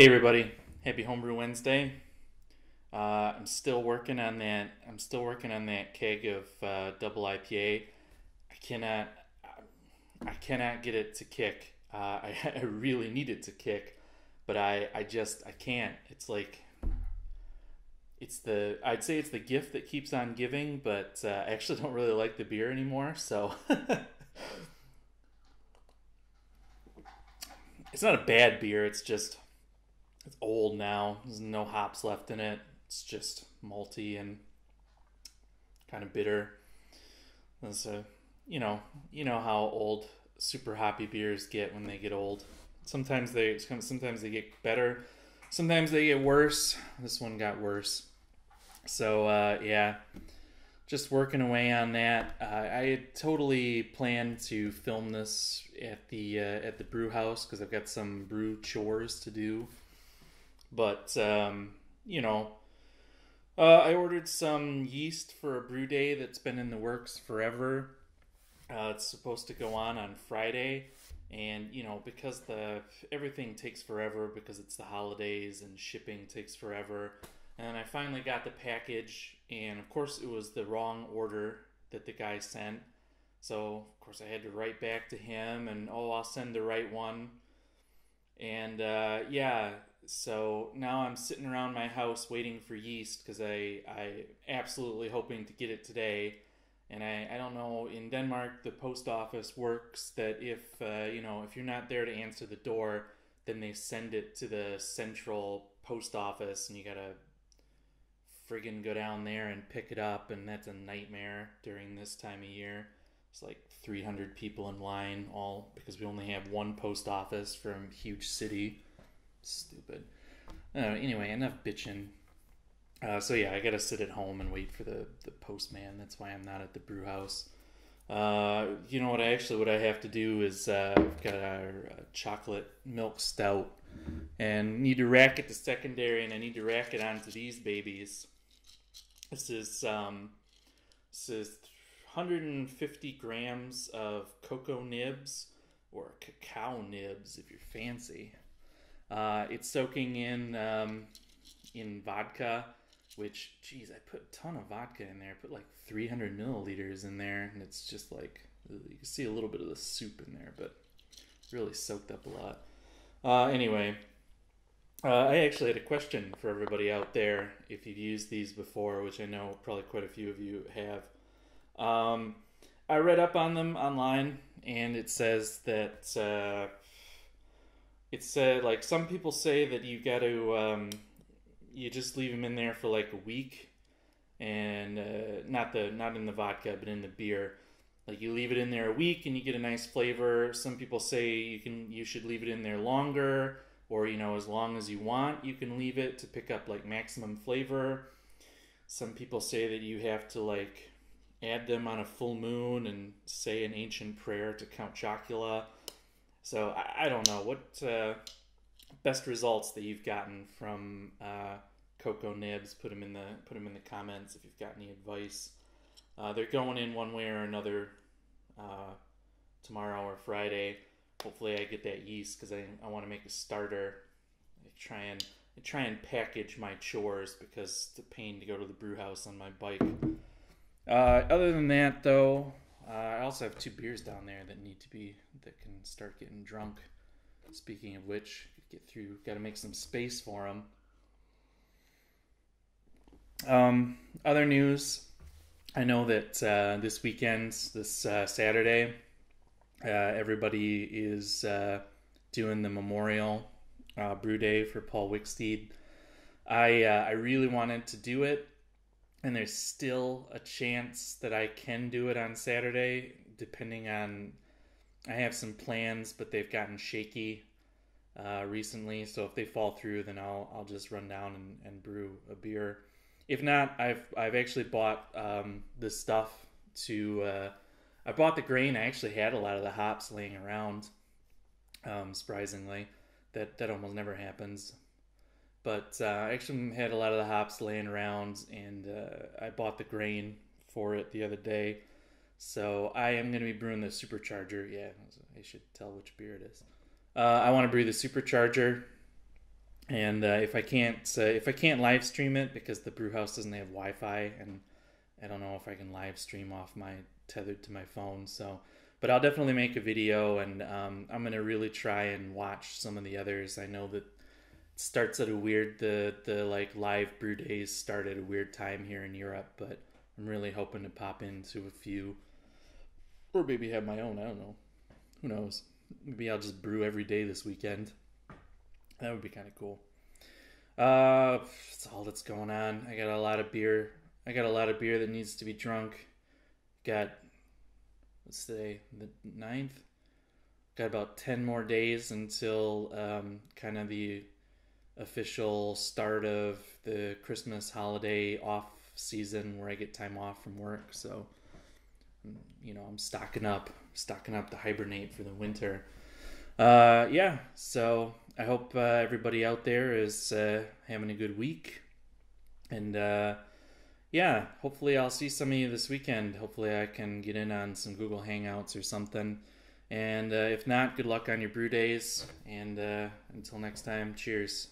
Hey everybody, happy Homebrew Wednesday. Uh, I'm still working on that. I'm still working on that keg of uh, double IPA. I cannot, I cannot get it to kick. Uh, I, I really need it to kick, but I, I just, I can't. It's like, it's the, I'd say it's the gift that keeps on giving, but uh, I actually don't really like the beer anymore. So it's not a bad beer. It's just it's old now. There's no hops left in it. It's just malty and kind of bitter. So, you know, you know how old super hoppy beers get when they get old. Sometimes they sometimes they get better. Sometimes they get worse. This one got worse. So uh, yeah, just working away on that. Uh, I totally planned to film this at the uh, at the brew house because I've got some brew chores to do but um, you know, uh, I ordered some yeast for a brew day that's been in the works forever. Uh, it's supposed to go on on Friday, and you know because the everything takes forever because it's the holidays and shipping takes forever. And I finally got the package, and of course it was the wrong order that the guy sent. So of course I had to write back to him, and oh I'll send the right one. And uh, yeah, so now I'm sitting around my house waiting for yeast because I I absolutely hoping to get it today. And I, I don't know in Denmark the post office works that if uh, you know if you're not there to answer the door, then they send it to the central post office and you gotta friggin' go down there and pick it up and that's a nightmare during this time of year. It's like 300 people in line all because we only have one post office from huge city Stupid. Uh, anyway, enough bitching. Uh, so yeah, I gotta sit at home and wait for the, the postman. That's why I'm not at the brew house. Uh, you know what? I actually what I have to do is uh, I've got a, a, chocolate milk stout, and need to rack it to secondary, and I need to rack it onto these babies. This is um, this is 150 grams of cocoa nibs or cacao nibs if you're fancy. Uh, it's soaking in um, in vodka, which, geez, I put a ton of vodka in there. I put like 300 milliliters in there, and it's just like you can see a little bit of the soup in there, but really soaked up a lot. Uh, anyway, uh, I actually had a question for everybody out there if you've used these before, which I know probably quite a few of you have. Um, I read up on them online, and it says that uh, said like some people say that you got to um, you just leave them in there for like a week, and uh, not the not in the vodka but in the beer. Like you leave it in there a week and you get a nice flavor. Some people say you can you should leave it in there longer or you know as long as you want you can leave it to pick up like maximum flavor. Some people say that you have to like add them on a full moon and say an ancient prayer to Count Chocula so I, I don't know what uh, best results that you've gotten from uh, Cocoa Nibs. Put them in the put them in the comments if you've got any advice. Uh, they're going in one way or another uh, tomorrow or Friday. Hopefully, I get that yeast because I, I want to make a starter. I try and I try and package my chores because a pain to go to the brew house on my bike. Uh, other than that, though, uh, I also have two beers down there that need to be that can start getting drunk. Speaking of which, get through. Got to make some space for them. Um, other news. I know that uh, this weekend, this uh, Saturday, uh, everybody is uh, doing the memorial uh, brew day for Paul Wicksteed. I I really wanted to do it and there's still a chance that I can do it on Saturday, depending on. I have some plans, but they've gotten shaky uh, recently. So if they fall through, then I'll I'll just run down and, and brew a beer. If not, I've I've actually bought um, the stuff to. Uh, I bought the grain. I actually had a lot of the hops laying around. Um, surprisingly, that that almost never happens. But uh, I actually had a lot of the hops laying around, and uh, I bought the grain for it the other day. So I am going to be brewing the supercharger. Yeah, I should tell which beer it is. Uh, I want to brew the supercharger. And uh, if I can't, uh, if I can't live stream it because the brew house doesn't have Wi-Fi, and I don't know if I can live stream off my tethered to my phone, so but I'll definitely make a video, and um, I'm gonna really try and watch some of the others. I know that starts at a weird the the like live brew days start at a weird time here in Europe, but I'm really hoping to pop into a few, or maybe have my own. I don't know. Who knows? Maybe I'll just brew every day this weekend. That would be kind of cool. Uh, that's all that's going on. I got a lot of beer. I got a lot of beer that needs to be drunk. Got let's say The ninth. Got about 10 more days until um, kind of the official start of the Christmas holiday off season where I get time off from work. So, you know, I'm stocking up, stocking up to hibernate for the winter. Uh, yeah, so I hope uh, everybody out there is uh, having a good week. And uh, yeah, hopefully I'll see some of you this weekend. Hopefully I can get in on some Google Hangouts or something. And uh, if not, good luck on your brew days. And uh, until next time, cheers.